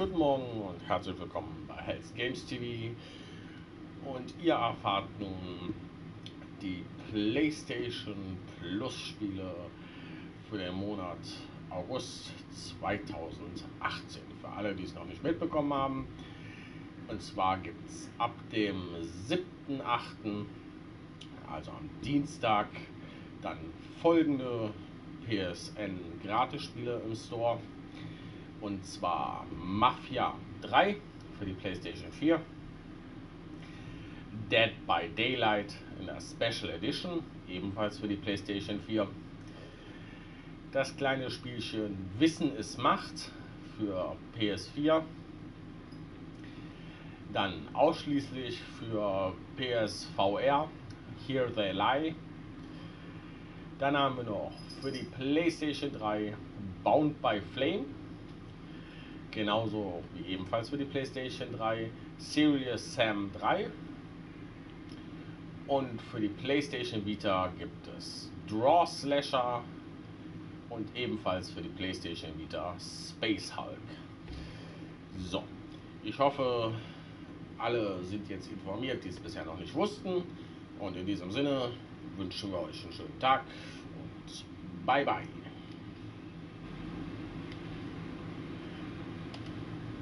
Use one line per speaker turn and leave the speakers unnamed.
Guten Morgen und herzlich willkommen bei Hells Games TV. Und ihr erfahrt nun die PlayStation Plus Spiele für den Monat August 2018. Für alle, die es noch nicht mitbekommen haben. Und zwar gibt es ab dem 7.8., also am Dienstag, dann folgende PSN Gratis-Spiele im Store. Und zwar Mafia 3 für die PlayStation 4. Dead by Daylight in der Special Edition, ebenfalls für die PlayStation 4. Das kleine Spielchen Wissen ist Macht für PS4. Dann ausschließlich für PSVR Here They Lie. Dann haben wir noch für die PlayStation 3 Bound by Flame genauso wie ebenfalls für die PlayStation 3 Serious Sam 3. Und für die PlayStation Vita gibt es Draw Slasher und ebenfalls für die PlayStation Vita Space Hulk. So, ich hoffe, alle sind jetzt informiert, die es bisher noch nicht wussten. Und in diesem Sinne wünschen wir euch einen schönen Tag und bye bye.